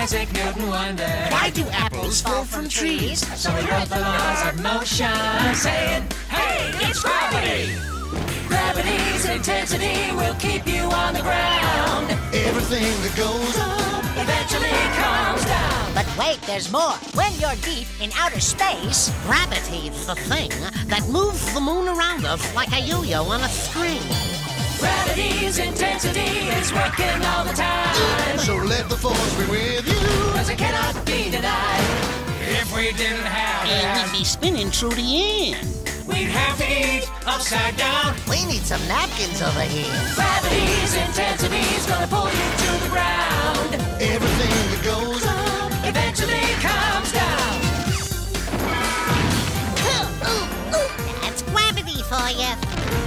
Isaac Newton wondered. Why do apples fall from trees? So he wrote the laws of motion, saying, Hey, it's gravity! Gravity's intensity will keep you on the ground. Everything that goes up Eventually comes down. But wait, there's more. When you're deep in outer space, gravity's the thing that moves the moon around us like a yo-yo on a string. Gravity's intensity is working all the time. So let the force be with you, as it cannot be denied. If we didn't have and we'd be spinning through the end. We'd have to eat upside down. We need some napkins over here. Gravity's intensity's gonna pull you to the ground. Everything that goes up eventually comes down. ooh, ooh, that's gravity for you.